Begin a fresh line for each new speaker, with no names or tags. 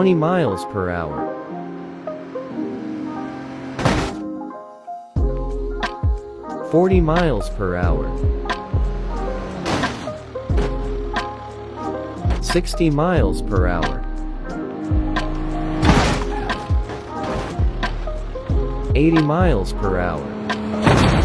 20 miles per hour. Forty miles per hour. Sixty miles per hour. Eighty miles per hour.